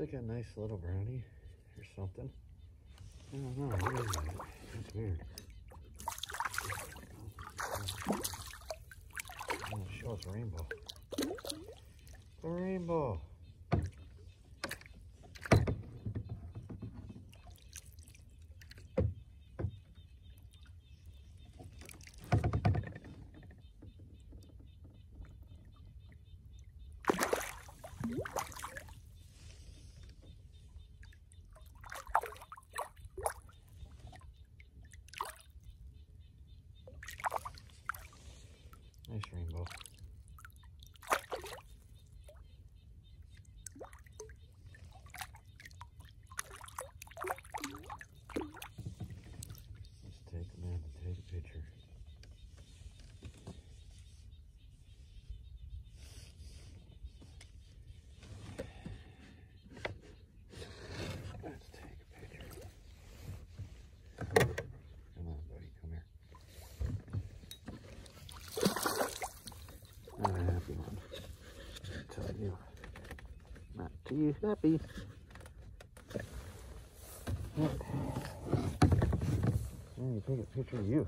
like a nice little brownie or something. I don't know. That's weird. Oh, show us rainbow. Rainbow. Nice rainbow. Let's take a minute and take a picture. Let's take a picture. Come on, buddy, come here. Not a happy one. Tell you. Not too happy. What? Need to take a picture of you.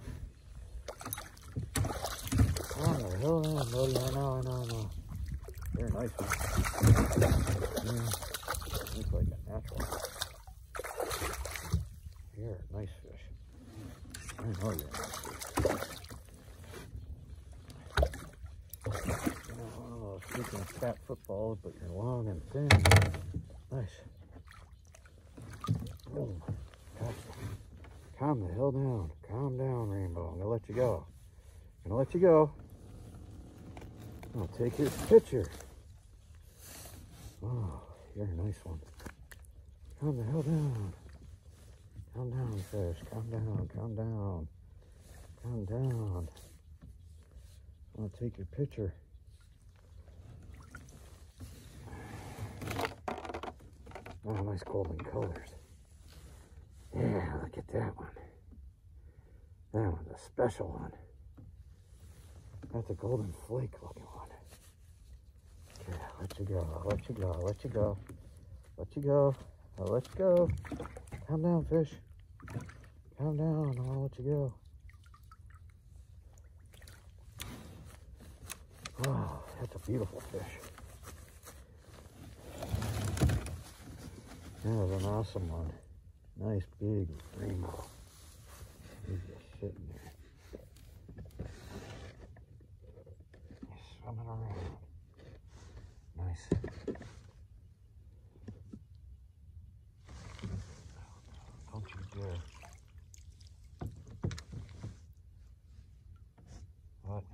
Oh, no, I know, I know. You're a nice one. Yeah. Looks like a natural. You're nice fish. I know a nice fish. Oh, speaking of fat footballs, but you're long and thin. Nice. Oh. Calm the hell down. Calm down, Rainbow. I'm gonna let you go. I'm gonna let you go. I'll take your picture. Oh, you're a nice one. Calm the hell down. Calm down, fish. Calm down. Calm down. Calm down. I'll take your picture. Nice golden colors. Yeah, look at that one. That one's a special one. That's a golden flake looking one. Okay, I'll let you go. I'll let you go. I'll let you go. Let you go. I'll let you go. Calm down, fish. Calm down. I want to let you go. Oh, that's a beautiful fish. That was an awesome one. Nice big rainbow. He's just sitting there. He's swimming around. Nice. Don't you dare. What?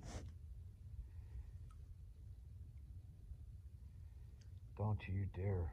Don't you dare.